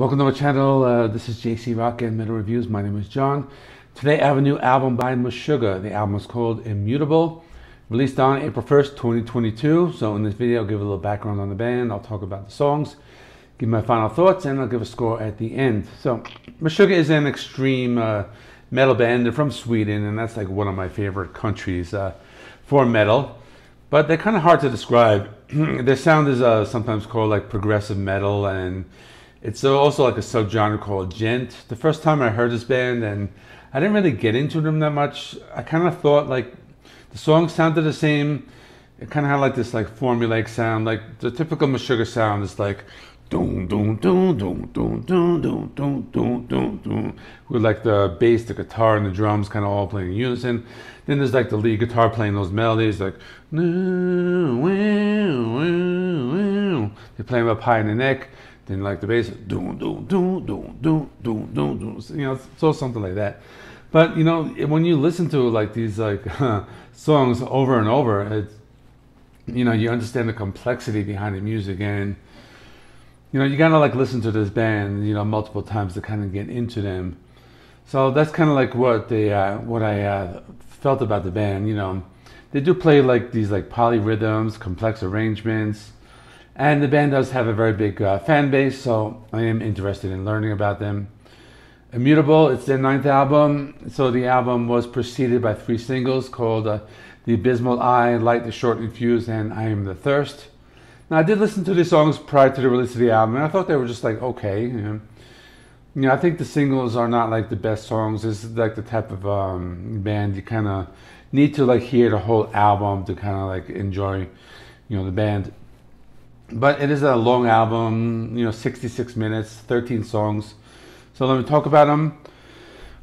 Welcome to my channel. Uh, this is JC Rock and Metal Reviews. My name is John. Today I have a new album by Meshuggah. The album is called Immutable, released on April 1st, 2022. So in this video, I'll give a little background on the band. I'll talk about the songs, give my final thoughts, and I'll give a score at the end. So Meshuggah is an extreme uh, metal band. They're from Sweden, and that's like one of my favorite countries uh, for metal. But they're kind of hard to describe. Their sound is uh, sometimes called like progressive metal and it's also like a subgenre called djent. The first time I heard this band, and I didn't really get into them that much. I kind of thought like the songs sounded the same. It kind of had like this like formulaic sound, like the typical Meshuggah sound is like doom doom doom doom doom doom doom doom doom doom doom with like the bass, the guitar, and the drums kind of all playing in unison. Then there's like the lead guitar playing those melodies, like they're playing up high in the neck. Then like the bass, doom, doom, doom, doom, doom, doom, doom, doom. You know, so something like that. But you know, when you listen to like these like songs over and over, it's you know you understand the complexity behind the music, and you know you gotta like listen to this band, you know, multiple times to kind of get into them. So that's kind of like what they uh, what I uh, felt about the band. You know, they do play like these like polyrhythms, complex arrangements and the band does have a very big uh, fan base, so I am interested in learning about them. Immutable, it's their ninth album. So the album was preceded by three singles called uh, The Abysmal Eye, Light the Shortening Fuse, and I Am the Thirst. Now, I did listen to these songs prior to the release of the album, and I thought they were just like okay. You know, you know I think the singles are not like the best songs. This is like the type of um, band you kind of need to like hear the whole album to kind of like enjoy, you know, the band but it is a long album, you know, 66 minutes, 13 songs. So let me talk about them.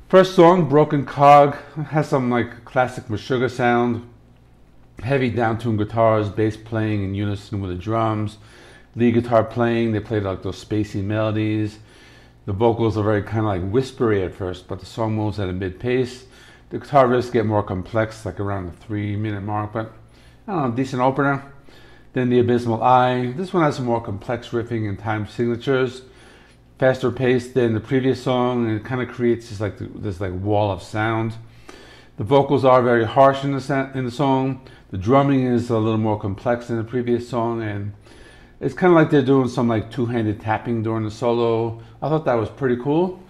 First song, Broken Cog, has some like classic Meshuggah sound, heavy down-tuned guitars, bass playing in unison with the drums, lead guitar playing. They played like those spacey melodies. The vocals are very kind of like whispery at first, but the song moves at a mid pace. The guitar riffs get more complex, like around the three-minute mark, but I don't know, decent opener. Then the Abysmal Eye. This one has some more complex riffing and time signatures, faster paced than the previous song, and it kind of creates this like this like wall of sound. The vocals are very harsh in the in the song. The drumming is a little more complex than the previous song, and it's kind of like they're doing some like two-handed tapping during the solo. I thought that was pretty cool.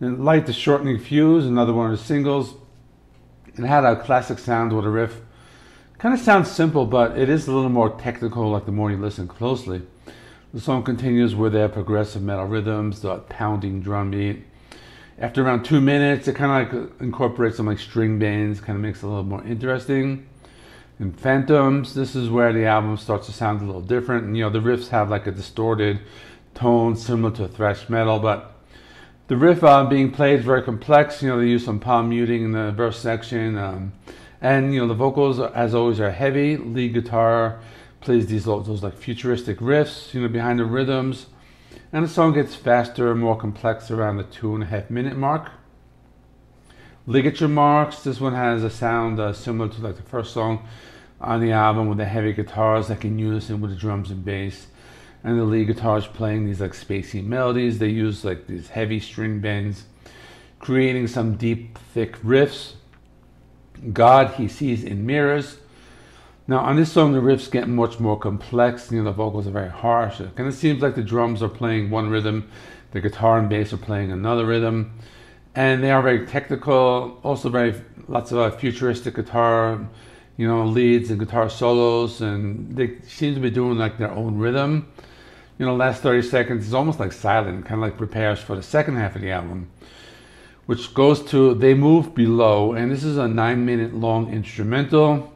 Then Light the Shortening Fuse, another one of the singles. It had a classic sound with a riff Kind of sounds simple, but it is a little more technical like the more you listen closely. The song continues with their progressive metal rhythms, the pounding drum beat. After around two minutes, it kind of like incorporates some like string bands, kind of makes it a little more interesting. In Phantoms, this is where the album starts to sound a little different. And, you know, the riffs have like a distorted tone similar to thrash metal, but the riff uh, being played is very complex. You know, they use some palm muting in the verse section. Um, and you know the vocals, as always, are heavy. Lead guitar plays these those like futuristic riffs, you know, behind the rhythms, and the song gets faster, and more complex around the two and a half minute mark. Ligature marks. This one has a sound uh, similar to like the first song on the album with the heavy guitars like in unison with the drums and bass and the lead guitars playing these like spacey melodies they use like these heavy string bends creating some deep thick riffs God he sees in mirrors. Now on this song the riffs get much more complex, you know, the vocals are very harsh. It kind of seems like the drums are playing one rhythm, the guitar and bass are playing another rhythm. And they are very technical, also very lots of uh, futuristic guitar, you know, leads and guitar solos, and they seem to be doing like their own rhythm. You know, last 30 seconds is almost like silent, kind of like prepares for the second half of the album which goes to They Move Below, and this is a nine minute long instrumental.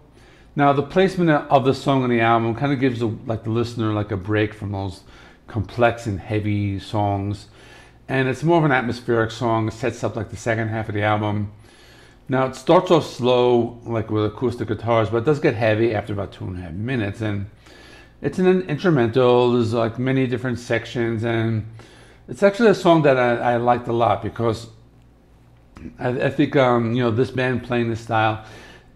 Now, the placement of the song on the album kind of gives the, like the listener like a break from those complex and heavy songs, and it's more of an atmospheric song. It sets up like the second half of the album. Now, it starts off slow, like with acoustic guitars, but it does get heavy after about two and a half minutes, and it's an instrumental. There's like many different sections, and it's actually a song that I, I liked a lot because I, I think um, you know this band playing this style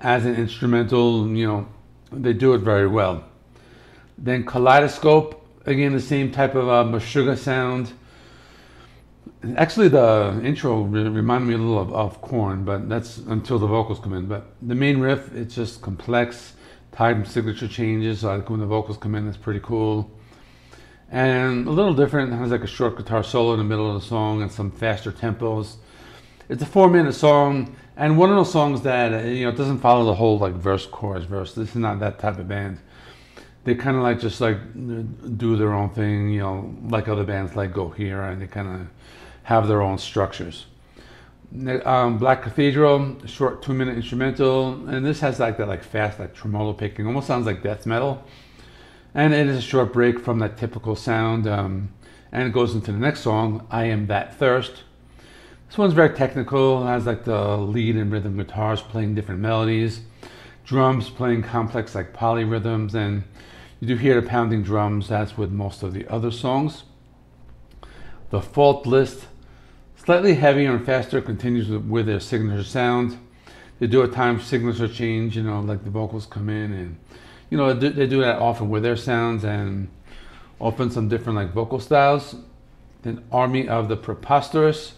as an instrumental, you know, they do it very well. Then Kaleidoscope, again the same type of uh, sound. Actually, the intro re- reminded me a little of, of Korn, but that's until the vocals come in. But the main riff, it's just complex, time signature changes. So when the vocals come in, it's pretty cool. And a little different, it has like a short guitar solo in the middle of the song and some faster tempos. It's a four minute song, and one of those songs that, uh, you know, doesn't follow the whole like verse, chorus, verse. This is not that type of band they kind of like just like do their own thing, you know, like other bands like go here and they kind of have their own structures. Um, Black Cathedral, short two minute instrumental, and this has like that like fast like tremolo picking, almost sounds like death metal. And it is a short break from that typical sound, um, and it goes into the next song, I Am That Thirst. This one's very technical, has like the lead and rhythm guitars playing different melodies, drums playing complex like polyrhythms, and you do hear the pounding drums, that's with most of the other songs. The Faultless, slightly heavier and faster, continues with their signature sound. They do a time signature change, you know, like the vocals come in and, you know, they do that often with their sounds and often some different like vocal styles. Then Army of the Preposterous.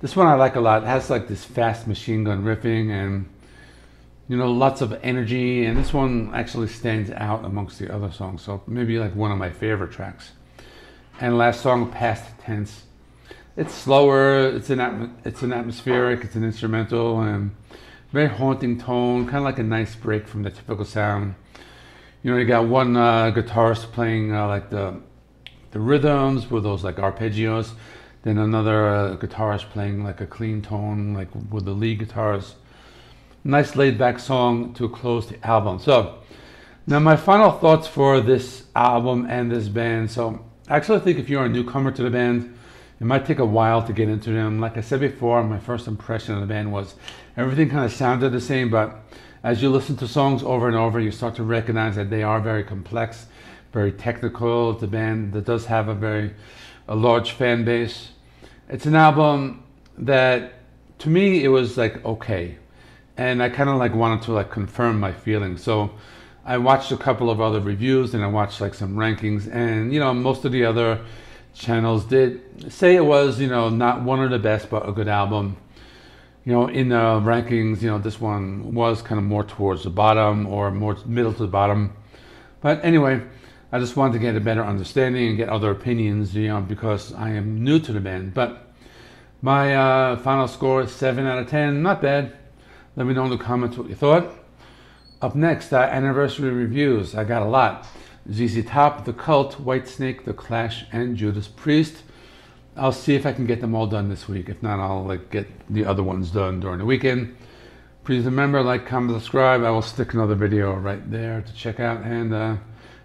This one I like a lot. It has like this fast machine gun riffing and you know, lots of energy, and this one actually stands out amongst the other songs. So maybe like one of my favorite tracks. And last song, Past Tense. It's slower. It's an atm- it's an atmospheric. It's an instrumental and very haunting tone. Kind of like a nice break from the typical sound. You know, you got one uh, guitarist playing uh, like the the rhythms with those like arpeggios. Then another uh, guitarist playing like a clean tone, like with the lead guitars nice laid back song to close the album. So, now my final thoughts for this album and this band. So, I actually think if you're a newcomer to the band, it might take a while to get into them. Like I said before, my first impression of the band was everything kind of sounded the same, but as you listen to songs over and over, you start to recognize that they are very complex, very technical. The band that does have a very a large fan base. It's an album that to me it was like okay and I kind of like wanted to like confirm my feelings. So I watched a couple of other reviews and I watched like some rankings, and you know most of the other channels did say it was you know not one of the best, but a good album. You know, in the rankings, you know this one was kind of more towards the bottom or more middle to the bottom. But anyway, I just wanted to get a better understanding and get other opinions, you know, because I am new to the band. But my uh, final score is seven out of ten, not bad. Let me know in the comments what you thought. Up next, uh, anniversary reviews. I got a lot. ZZ Top, The Cult, Whitesnake, The Clash, and Judas Priest. I'll see if I can get them all done this week. If not, I'll like get the other ones done during the weekend. Please remember, like, comment, subscribe. I will stick another video right there to check out, and uh,